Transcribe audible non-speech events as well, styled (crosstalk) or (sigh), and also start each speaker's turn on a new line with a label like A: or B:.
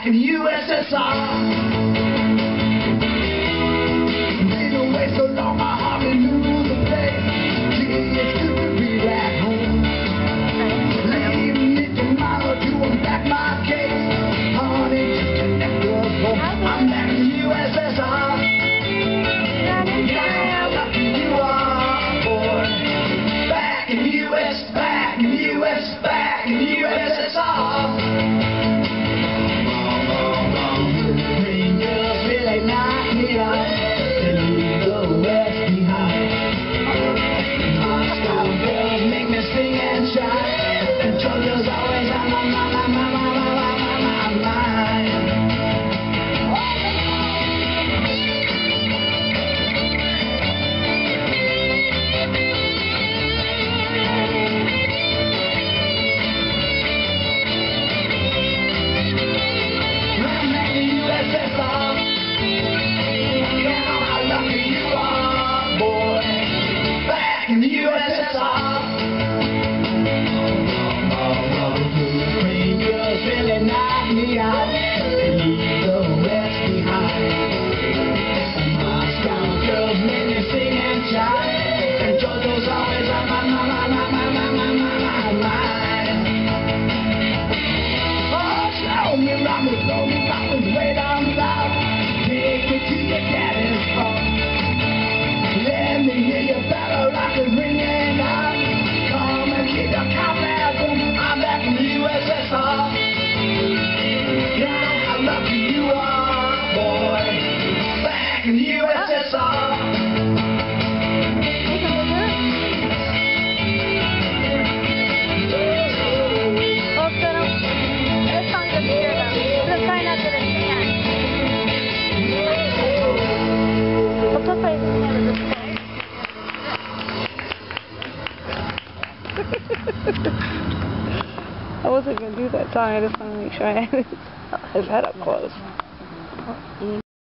A: back of USSR.
B: yo, yo sabes. (laughs)
C: I wasn't going to do that song, I just wanted to make sure I had his head up close.